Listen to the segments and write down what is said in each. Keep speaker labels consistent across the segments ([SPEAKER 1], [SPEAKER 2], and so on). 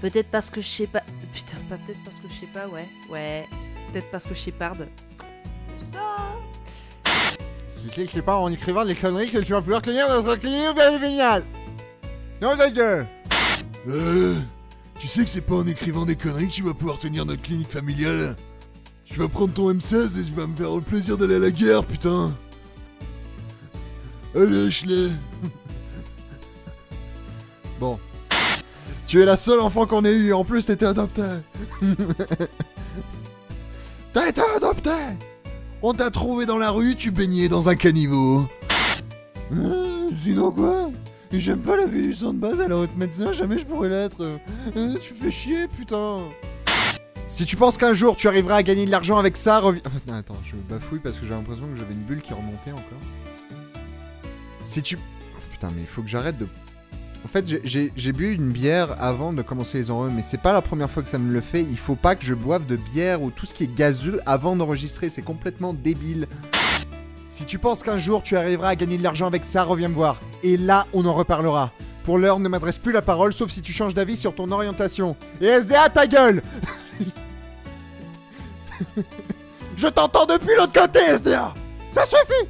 [SPEAKER 1] Peut-être parce que je sais pas. Putain, pas peut-être parce que je sais pas, ouais. Ouais. Peut-être parce que je sais parde. Ça.
[SPEAKER 2] Je sais pas en écrivant des conneries que tu vas pouvoir tenir notre clinique familiale. Non, de
[SPEAKER 3] Euh, tu sais que c'est pas en écrivant des conneries que tu vas pouvoir tenir notre clinique familiale. Tu vas prendre ton M16 et tu vas me faire le plaisir d'aller à la guerre, putain. Allez, Ashley.
[SPEAKER 2] Bon. Tu es la seule enfant qu'on ait eu, en plus t'étais adopté.
[SPEAKER 3] T'as été adopté On t'a trouvé dans la rue, tu baignais dans un caniveau. Euh, sinon quoi? J'aime pas la vie du sang de base, alors être médecin, jamais je pourrais l'être. Euh, tu fais chier, putain.
[SPEAKER 2] Si tu penses qu'un jour tu arriveras à gagner de l'argent avec ça, reviens. Non, attends, je bafouille parce que j'ai l'impression que j'avais une bulle qui remontait encore. Si tu. Oh, putain, mais il faut que j'arrête de. En fait, j'ai- bu une bière avant de commencer les enregistrements, mais c'est pas la première fois que ça me le fait. Il faut pas que je boive de bière ou tout ce qui est gazeux avant d'enregistrer, c'est complètement débile. Si tu penses qu'un jour tu arriveras à gagner de l'argent avec ça, reviens me voir. Et là, on en reparlera. Pour l'heure, ne m'adresse plus la parole, sauf si tu changes d'avis sur ton orientation. Et SDA, ta gueule
[SPEAKER 3] Je t'entends depuis l'autre côté, SDA
[SPEAKER 2] Ça suffit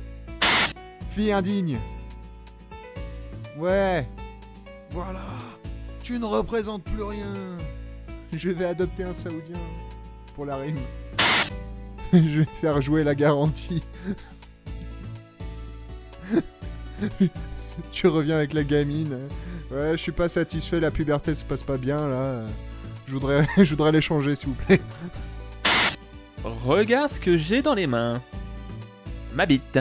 [SPEAKER 2] Fille indigne. Ouais,
[SPEAKER 3] Voilà. Tu ne représentes plus rien.
[SPEAKER 2] je vais adopter un saoudien. Pour la rime. je vais faire jouer la garantie. tu reviens avec la gamine. Ouais, je suis pas satisfait, la puberté se passe pas bien là. Je voudrais, l'échanger s'il vous plaît.
[SPEAKER 4] Regarde ce que j'ai dans les mains. Ma bite.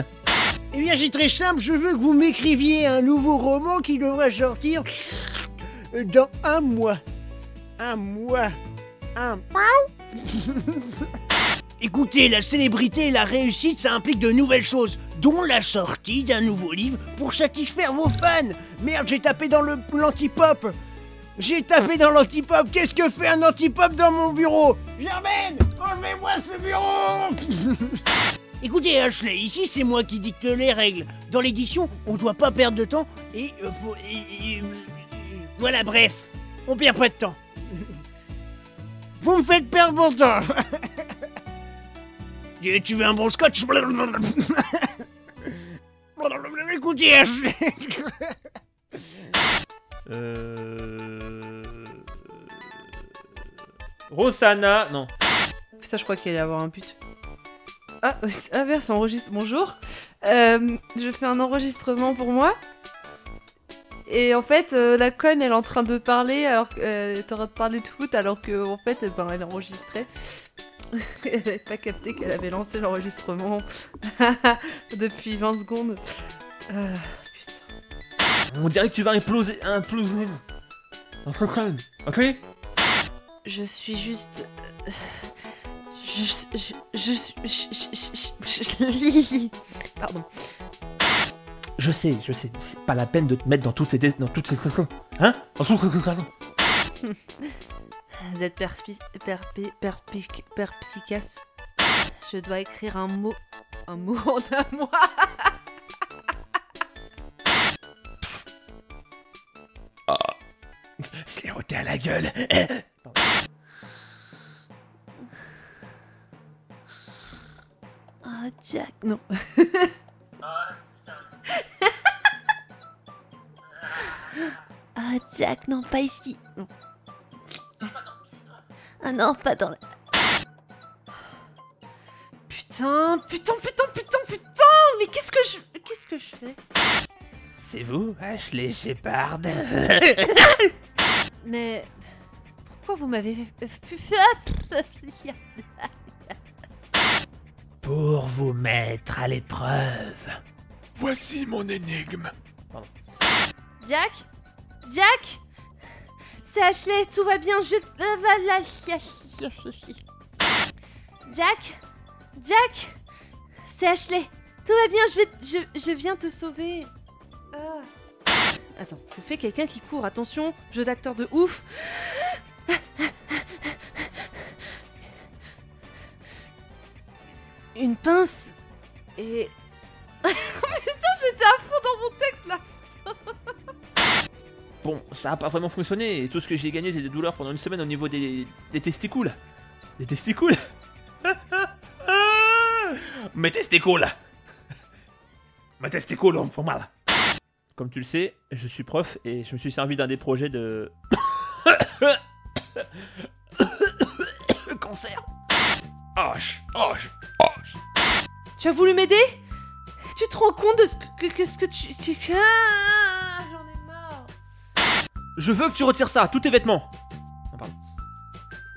[SPEAKER 5] Eh bien, c'est très simple, je veux que vous m'écriviez un nouveau roman qui devrait sortir dans un mois. Un mois. Un. Écoutez, la célébrité et la réussite, ça implique de nouvelles choses, dont la sortie d'un nouveau livre pour satisfaire vos fans. Merde, j'ai tapé dans l'antipop. J'ai tapé dans l'antipop. Qu'est-ce que fait un antipop dans mon bureau? Germaine, enlevez-moi ce bureau Écoutez, Ashley, ici c'est moi qui dicte les règles. Dans l'édition, on doit pas perdre de temps et, euh, pour- et- et- voilà, bref, on perd pas de temps. Vous me faites perdre mon temps. Tu tu veux un bon scotch? Écoutez, Ashley.
[SPEAKER 4] Euh... Rosanna, non.
[SPEAKER 1] Putain, je crois qu'il allait avoir un but. Ah, ah merde, ça enregistre. Bonjour. Euh, je fais un enregistrement pour moi. Et en fait, euh, la conne, elle est en train de parler, alors qu'elle est en train de parler de foot, alors que en fait, euh, ben, elle enregistrait. elle avait pas capté qu'elle avait lancé l'enregistrement depuis 20 secondes. Euh, putain.
[SPEAKER 4] On dirait que tu vas imploser. imploser. Ok?
[SPEAKER 1] Je suis juste. Je. Je. Pardon.
[SPEAKER 4] Je sais, je sais. C'est pas la peine de te mettre dans toutes ces, dans toutes ces situations. Hein? Dans toutes ces situations.
[SPEAKER 1] Vous êtes perspi... perpi- perpic- perspicace. Je dois écrire un mot. Un mot en un mois.
[SPEAKER 4] Je l'ai roté à la gueule.
[SPEAKER 1] Ah, Jack. Non. ah, Jack, non, pas ici. Non. Ah non, pas dans la. Putain, putain, putain, putain, putain Mais qu'est-ce que je. Qu'est-ce que je fais?
[SPEAKER 4] C'est vous, Ashley Shepard
[SPEAKER 1] Mais. Pourquoi vous m'avez fait.
[SPEAKER 4] Pour vous mettre à l'épreuve.
[SPEAKER 3] Voici mon énigme.
[SPEAKER 1] Jack Jack C'est Ashley, tout va bien, je... Jack Jack C'est Ashley, tout va bien, je vais... Je, je viens te sauver. Ah. Attends, je fais quelqu'un qui court, attention, jeu d'acteur de ouf. Une pince et... Putain, j'étais à fond dans mon texte là
[SPEAKER 4] Bon, ça a pas vraiment fonctionné et tout ce que j'ai gagné c'est des douleurs pendant une semaine au niveau des, des testicules. Des testicules Mes testicules Mes testicules me font mal. Comme tu le sais, je suis prof et je me suis servi d'un des projets de... Cancer Hoche, hoche,
[SPEAKER 1] Tu as voulu m'aider? Tu te rends compte de ce que, ce que tu... tu- Ah, J'en ai marre.
[SPEAKER 4] Je veux que tu retires ça, tous tes vêtements. Ah, pardon.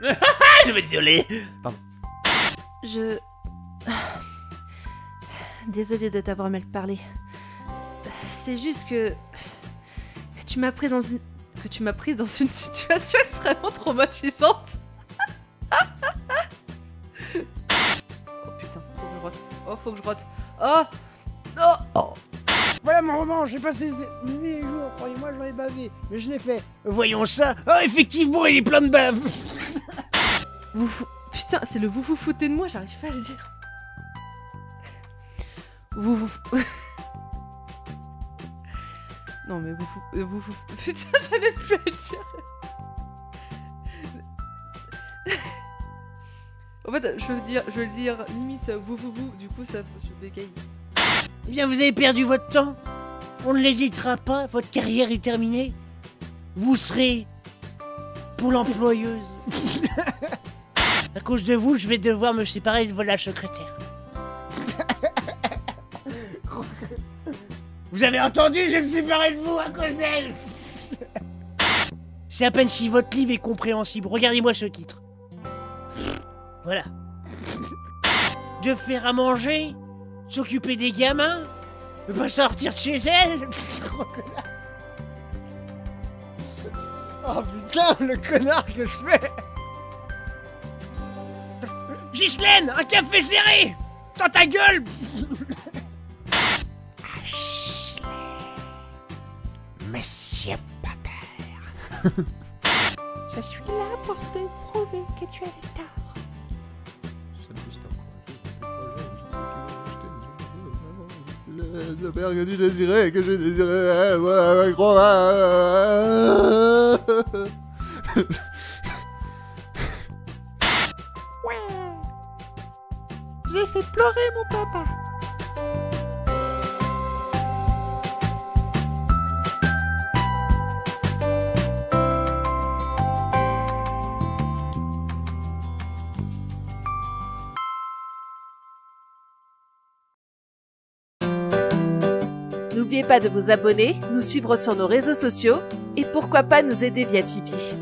[SPEAKER 4] je vais désolé.
[SPEAKER 1] Je... Désolée de t'avoir mal parlé. C'est juste que... que tu m'as prise dans une... que tu m'as prise dans une situation extrêmement traumatisante. Je rote. Oh, faut que je rote. Oh Oh
[SPEAKER 5] Voilà mon roman, j'ai passé mes jours, croyez-moi, j'en ai bavé, mais je l'ai fait. Voyons ça. Oh, effectivement, il est plein de bave.
[SPEAKER 1] Vous fou- Putain, c'est le vous vous foutez de moi, j'arrive pas à le dire. Vous vous... non mais vous euh, vous vous... Putain, j'avais plus à le dire. En fait, je veux dire, je veux dire limite vous vous vous, du coup ça je bégaye.
[SPEAKER 5] Eh bien, vous avez perdu votre temps. On ne l'hésitera pas, votre carrière est terminée. Vous serez pour l'employeuse. à cause de vous, je vais devoir me séparer de la secrétaire. vous avez entendu, je vais me séparer de vous à cause d'elle. C'est à peine si votre livre est compréhensible. Regardez-moi ce titre. Voilà. De faire à manger S'occuper des gamins Ne pas sortir de chez elle
[SPEAKER 2] Oh putain, le connard que je fais
[SPEAKER 5] Ghislaine, un café serré Dans ta gueule
[SPEAKER 2] Monsieur Potter. Je suis là pour te prouver que tu avais tort. J'espère que tu désirais que je désirais. Ouais, crois. Ouais. J'ai fait pleurer mon papa.
[SPEAKER 6] N'oubliez pas de vous abonner, nous suivre sur nos réseaux sociaux et pourquoi pas nous aider via Tipeee.